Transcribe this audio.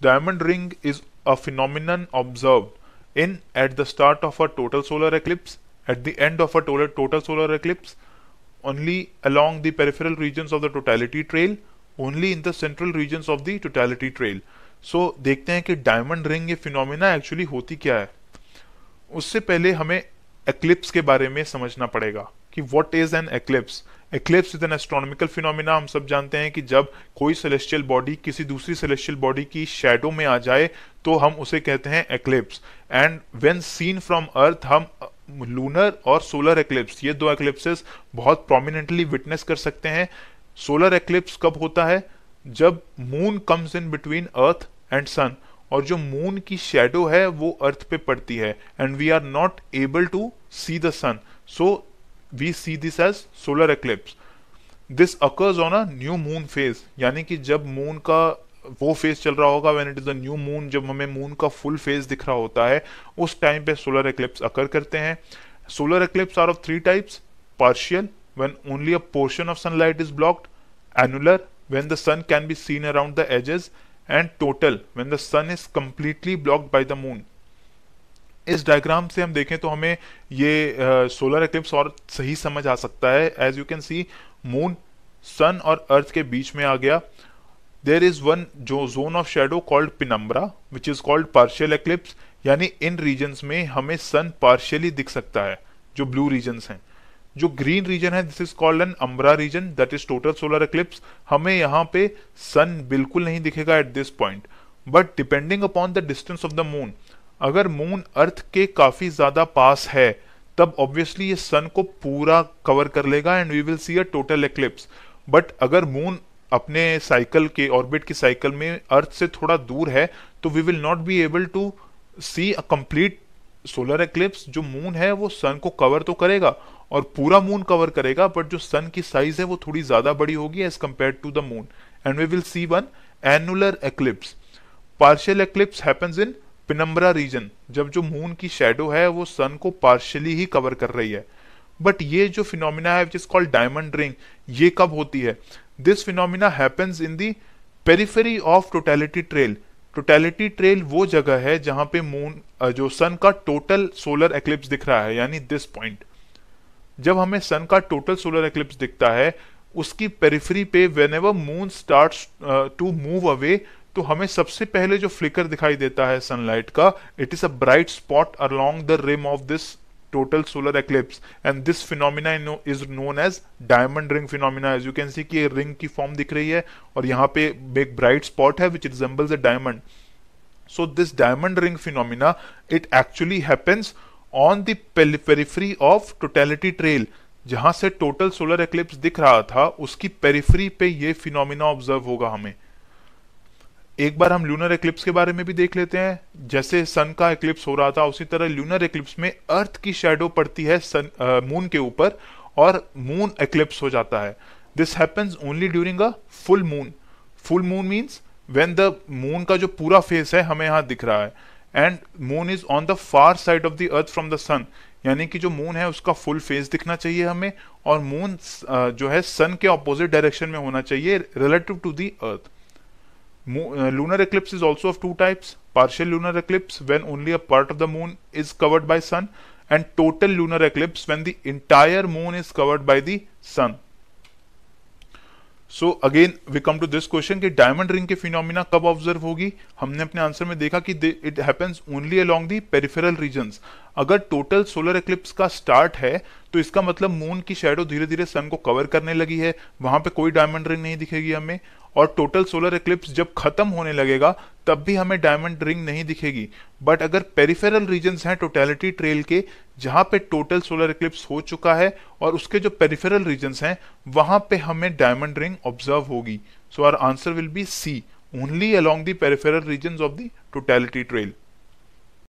diamond ring is a phenomenon observed in at the start of a total solar eclipse, at the end of a total, total solar eclipse, only along the peripheral regions of the totality trail, only in the central regions of the totality trail. so, देखते हैं कि diamond ring ये phenomena actually होती क्या है उससे पहले हमें एक्लिप्स के बारे में समझना पड़ेगा कि what is an eclipse eclipse is an astronomical phenomena हम सब जानते हैं कि जब कोई सेलेस्टियल बॉडी किसी दूसरी सेलेस्टियल बॉडी की शेडो में आ जाए तो हम उसे कहते हैं eclipse and when seen from earth हम लूनर और सोलर एक्लिप्स ये दो एक्लिप्सेस बहुत प्रोमिनेंटली विटनेस कर सकते हैं। सोलर एक्लिप्स कब होता है? जब moon comes in between earth and sun और जो मून की शेडो है, वो अर्थ पे पड़ती है। And we are not able to see the sun so we see this as solar eclipse this occurs on a new moon phase यानी कि जब मून का वो फ़ेज़ चल रहा होगा when it is a new moon जब हमें मून का फुल फ़ेज़ दिख रहा होता है, उस टाइम पे सोलर एक्लिप्स अकर करते हैं। Solar eclipse are of three types partial when only a portion of sunlight is blocked annular when the sun can be seen around the edges and total when the sun is completely blocked by the moon इस diagram से हम देखें तो हमें ये solar eclipse और सही समझ आ सकता है। As you can see moon sun और अर्थ के बीच में आ गया। देर इज़ वन जो zone of shadow called penumbra which is called partial eclipse यानी इन रीजन्स में हमें सन पार्शियली दिख सकता है, जो ब्लू रीजन्स हैं। जो ग्रीन रीजन है this is called an umbra region that is total solar eclipse हमें यहाँ पे सन बिल्कुल नहीं दिखेगा at this point but depending upon the distance of the moon अगर मून अर्थ के काफ़ी ज़्यादा पास है, तब ऑब्वियसली ये सन को पूरा कवर कर लेगा and we will see a total eclipse but अगर मून अपने साइकिल के ऑर्बिट की साइकिल में अर्थ से थोड़ा दूर है तो we will not be able to see a complete solar eclipse जो मून है, वो सन को कवर तो करेगा और पूरा मून कवर करेगा बट जो सन की साइज़ है, वो थोड़ी ज़्यादा बड़ी होगी as compare to the moon and we will see one annular eclipse partial eclipse happens in penumbra region, जब जो मून की शेडो है, वो सन को पार्शियली ही कवर कर रही है। बट ये जो फिनोमिना है which is called diamond ring ये कब होती है? This phenomena happens in the periphery of totality trail totality trail वो जगह है जहाँ पे मून जो सन का टोटल सोलर एक्लिप्स दिख रहा है, यानी दिस पॉइंट जब हमें सन का टोटल सोलर एक्लिप्स दिखता है, उसकी पेरिफेरी पे whenever moon start to move away तो हमें सबसे पहले जो फ्लिकर दिखाई देता है सनलाइट का it is a bright spot along the rim of this total solar eclipse and this phenomena is known as diamond ring phenomena as you can see कि रिंग की फॉर्म दिख रही है और यहाँ पे एक ब्राइट स्पॉट है which resembles a diamond so this diamond ring phenomena it actually happens on the periphery of totality trail जहाँ से टोटल सोलर एक्लिप्स दिख रहा था, उसकी पेरिफेरी पे ये फिनोमिना ऑब्ज़र्व होगा हमें। एक बार हम लूनर एक्लिप्स के बारे में भी देख लेते हैं। जैसे सन का एक्लिप्स हो रहा था, उसी तरह लूनर एक्लिप्स में अर्थ की शेडो पड़ती है सन मून के ऊपर और मून एक्लिप्स हो जाता है। This happens only during a full moon full moon means when the moon का जो पूरा फेस है, हमें यहाँ दिख रहा है। And moon is on the far side of the earth from the sun यानी कि जो मून है, उसका फुल फेस दिखना चाहिए हमें और मून जो है सन के ऑपोजिट डायरेक्शन में होना चाहिए relative to the earth lunar eclipse is also of two types partial lunar eclipse when only a part of the moon is covered by sun and total lunar eclipse when the entire moon is covered by the sun so again we come to this question कि diamond ring के phenomena कब observe होगी हमने अपने answer में देखा कि it happens only along the peripheral regions अगर टोटल सोलर एक्लिप्स का स्टार्ट है तो इसका मतलब मून की शेडो धीरे धीरे सन को कवर करने लगी है। वहाँ पे कोई डायमंड रिंग नहीं दिखेगी हमें। और टोटल सोलर एक्लिप्स जब खत्म होने लगेगा, तब भी हमें डायमंड रिंग नहीं दिखेगी। बट अगर पेरिफेरल रीजन्स हैं टोटेलिटी ट्रेल के, जहाँ पे टोटल सोलर एक्लिप्स हो चुका है, और उसके जो पेरिफेरल रीजन्स हैं, वहाँ पे हमें डायमंड रिंग ऑब्ज़र्व होगी। So our answer will be C only along the peripheral region of the totality trail